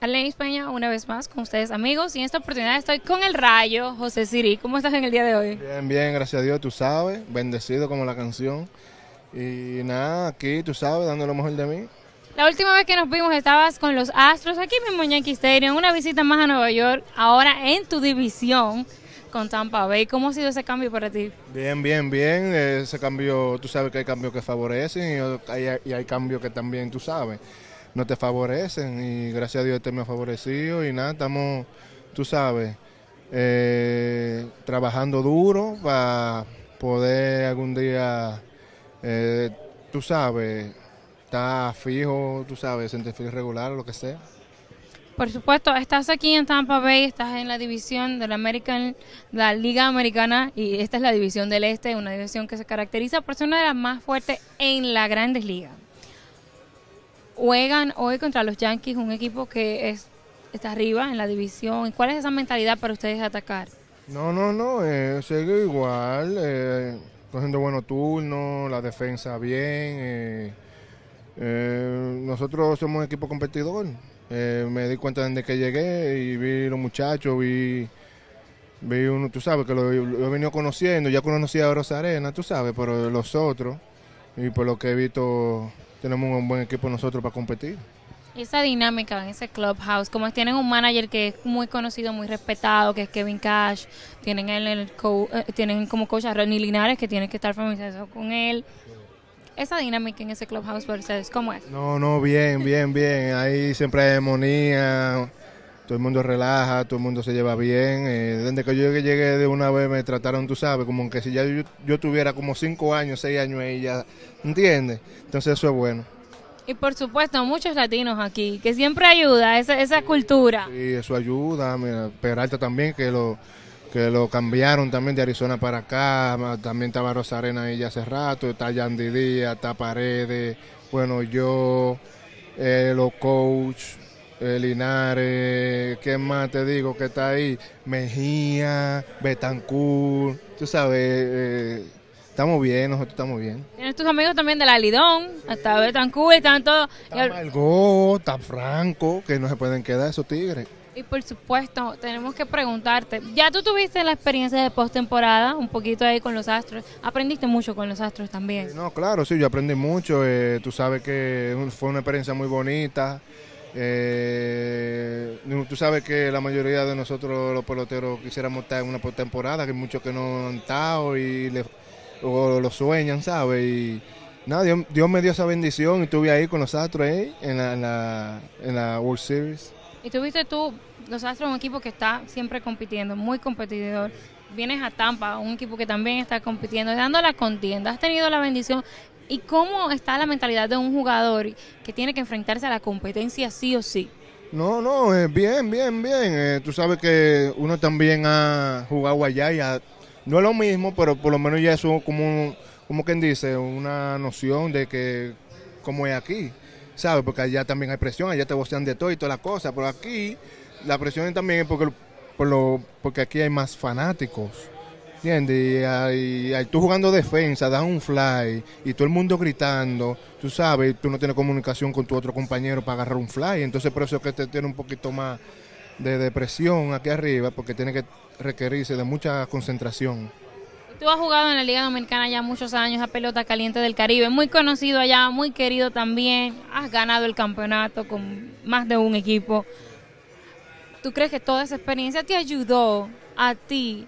Arlenis Peña, una vez más con ustedes amigos y en esta oportunidad estoy con el Rayo, José Siri. ¿Cómo estás en el día de hoy? Bien, bien, gracias a Dios, tú sabes, bendecido como la canción. Y nada, aquí tú sabes, dando lo mejor de mí. La última vez que nos vimos estabas con los Astros aquí mismo en Yankee Stadium, una visita más a Nueva York, ahora en tu división con Tampa Bay. ¿Cómo ha sido ese cambio para ti? Bien, bien, bien. Ese cambio, tú sabes que hay cambios que favorecen y hay, y hay cambios que también, tú sabes, no te favorecen. Y gracias a Dios este me ha favorecido y nada, estamos, tú sabes, eh, trabajando duro para poder algún día, eh, tú sabes, estar fijo, tú sabes, sentir regular o lo que sea. Por supuesto, estás aquí en Tampa Bay, estás en la división de la American, la Liga Americana y esta es la división del Este, una división que se caracteriza por ser una de las más fuertes en las Grandes Ligas. Juegan hoy contra los Yankees, un equipo que es, está arriba en la división. ¿Cuál es esa mentalidad para ustedes atacar? No, no, no, eh, sigue igual, eh, cogiendo buenos turnos, la defensa bien. Eh, eh, nosotros somos un equipo competidor. Me di cuenta desde que llegué y vi los muchachos, vi, vi uno, tú sabes, que lo, lo he venido conociendo, ya conocía a Rosarena, tú sabes, pero los otros, y por lo que he visto, tenemos un buen equipo nosotros para competir. Esa dinámica en ese clubhouse, como tienen un manager que es muy conocido, muy respetado, que es Kevin Cash, tienen el, el co- eh, tienen como coach a Ronnie Linares, que tiene que estar familiarizado con él. Esa dinámica en ese clubhouse ¿cómo es? No, no, bien, bien, bien. Ahí siempre hay armonía, todo el mundo relaja, todo el mundo se lleva bien. Eh, desde que yo llegué, de una vez me trataron, tú sabes, como que si ya yo, yo tuviera como cinco años, seis años ahí ya, ¿entiendes? Entonces eso es bueno. Y por supuesto, muchos latinos aquí, que siempre ayuda esa, esa cultura. Y eso ayuda, mira, Peralta también, que lo que lo cambiaron también de Arizona para acá, también estaba Rosarena ahí ya hace rato, está Yandy Díaz, está Paredes, bueno, yo, eh, los coach, Linares, ¿qué más te digo que está ahí? Mejía, Betancourt, tú sabes, eh, estamos bien, nosotros estamos bien. Tienes tus amigos también de la Lidón, hasta Betancourt, están todos. Y, Está Margot, está Franco, que no se pueden quedar esos tigres. y por supuesto, tenemos que preguntarte, ya tú tuviste la experiencia de postemporada, un poquito ahí con los Astros, aprendiste mucho con los Astros también. No, claro, sí, yo aprendí mucho. eh, tú sabes que fue una experiencia muy bonita. Eh, tú sabes que la mayoría de nosotros los peloteros quisiéramos estar en una temporada, que hay muchos que no han estado y le- o lo sueñan, ¿sabes? Y nada, Dios, Dios me dio esa bendición y estuve ahí con los Astros ahí en la, en la, en la World Series. Y tuviste tú, los Astros, un equipo que está siempre compitiendo, muy competidor. Vienes a Tampa, un equipo que también está compitiendo, dando la contienda. Has tenido la bendición. ¿Y cómo está la mentalidad de un jugador que tiene que enfrentarse a la competencia sí o sí? No, no, eh, bien, bien, bien. Eh, tú sabes que uno también ha jugado allá y ha- no es lo mismo, pero por lo menos ya eso como, como quien dice, una noción de que como es aquí, ¿sabes? Porque allá también hay presión, allá te vocean de todo y todas las cosas, pero aquí la presión también es porque, por lo, porque aquí hay más fanáticos. ¿Entiendes? Y, ahí tú jugando defensa, das un fly y todo el mundo gritando, tú sabes, tú no tienes comunicación con tu otro compañero para agarrar un fly, entonces por eso es que te tiene un poquito más de depresión aquí arriba, porque tiene que requerirse de mucha concentración. Tú has jugado en la Liga Dominicana ya muchos años, a pelota caliente del Caribe, muy conocido allá, muy querido también. Has ganado el campeonato con más de un equipo. ¿Tú crees que toda esa experiencia te ayudó a ti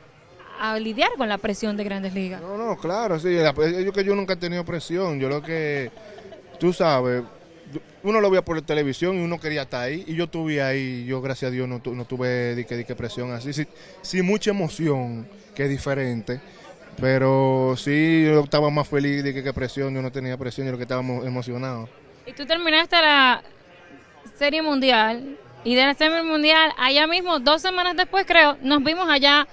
a lidiar con la presión de Grandes Ligas? No, no, claro, sí, la- yo que yo nunca he tenido presión, yo lo que, tú sabes, uno lo veía por la televisión y uno quería estar ahí, y yo estuve ahí, yo gracias a Dios no, tu- no tuve dique, dique presión así, sí, sí mucha emoción, que es diferente, pero sí yo estaba más feliz de que, que presión, yo no tenía presión, yo lo que estaba emo- emocionado. Y tú terminaste la Serie Mundial y de la Serie Mundial, allá mismo, dos semanas después creo, nos vimos allá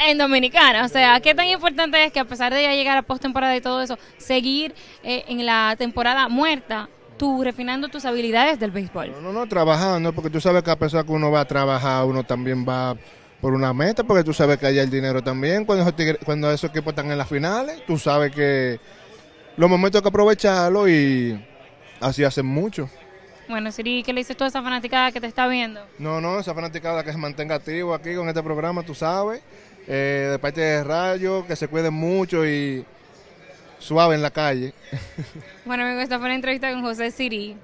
en Dominicana. O sea, qué tan importante es que a pesar de ya llegar a postemporada y todo eso, seguir eh, en la temporada muerta, tú refinando tus habilidades del béisbol. No, no, no, trabajando, porque tú sabes que a pesar que uno va a trabajar, uno también va por una meta, porque tú sabes que hay el dinero también. Cuando esos, cuando esos equipos están en las finales, tú sabes que los momentos hay que aprovecharlo y así hacen mucho. Bueno, Siri, ¿qué le dices tú a esa fanaticada que te está viendo? No, no, esa fanaticada que se mantenga activo aquí con este programa, tú sabes. Eh, de parte de Rayo, que se cuiden mucho y suave en la calle. Bueno, amigo, esta fue la entrevista con José Siri.